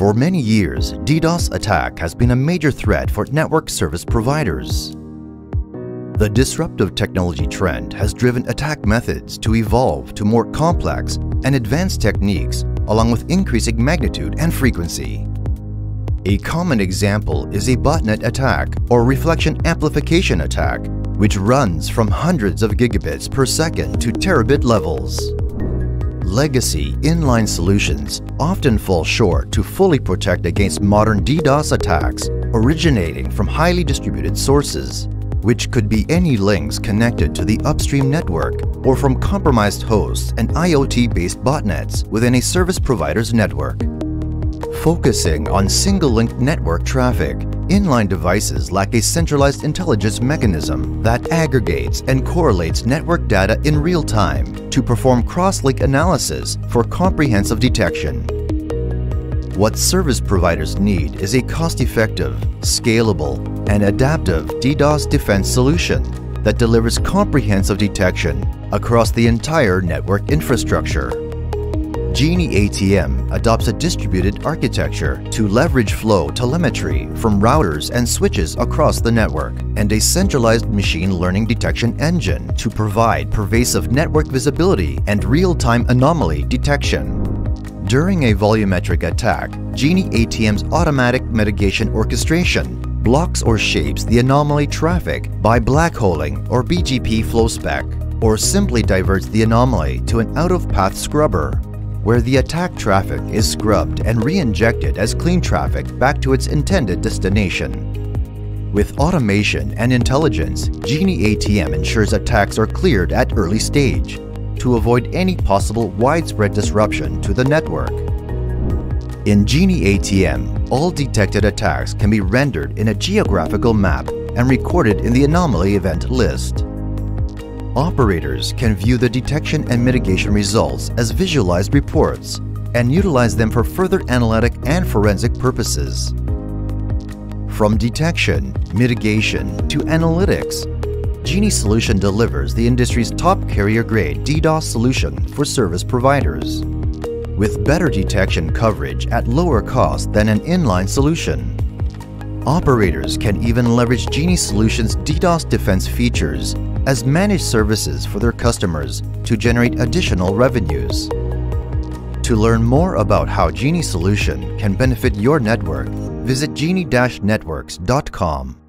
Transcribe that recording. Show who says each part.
Speaker 1: For many years, DDoS attack has been a major threat for network service providers. The disruptive technology trend has driven attack methods to evolve to more complex and advanced techniques along with increasing magnitude and frequency. A common example is a botnet attack or reflection amplification attack, which runs from hundreds of gigabits per second to terabit levels. Legacy inline solutions often fall short to fully protect against modern DDoS attacks originating from highly distributed sources, which could be any links connected to the upstream network or from compromised hosts and IoT-based botnets within a service provider's network. Focusing on single-linked network traffic, inline devices lack a centralized intelligence mechanism that aggregates and correlates network data in real time to perform cross-link analysis for comprehensive detection. What service providers need is a cost-effective, scalable, and adaptive DDoS defense solution that delivers comprehensive detection across the entire network infrastructure. Genie ATM adopts a distributed architecture to leverage flow telemetry from routers and switches across the network and a centralized machine learning detection engine to provide pervasive network visibility and real-time anomaly detection. During a volumetric attack, Genie ATM's automatic mitigation orchestration blocks or shapes the anomaly traffic by blackholing or BGP flow spec, or simply diverts the anomaly to an out-of-path scrubber where the attack traffic is scrubbed and re-injected as clean traffic back to its intended destination. With automation and intelligence, Genie ATM ensures attacks are cleared at early stage to avoid any possible widespread disruption to the network. In Genie ATM, all detected attacks can be rendered in a geographical map and recorded in the anomaly event list. Operators can view the detection and mitigation results as visualized reports and utilize them for further analytic and forensic purposes. From detection, mitigation, to analytics, Genie Solution delivers the industry's top carrier-grade DDoS solution for service providers. With better detection coverage at lower cost than an inline solution. Operators can even leverage Genie Solution's DDoS defense features as managed services for their customers to generate additional revenues. To learn more about how Genie Solution can benefit your network, visit genie-networks.com.